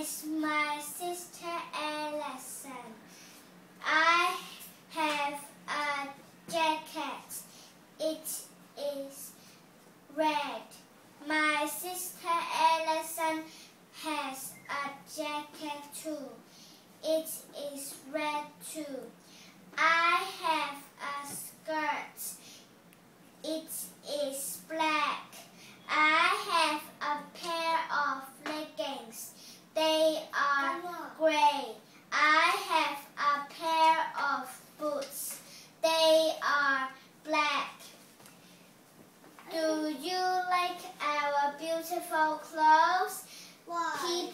is my sister Alison. I have a jacket. It is red. My sister Alison has a jacket too. It is red too. I have a skirt. It is black. You like our beautiful clothes? People we are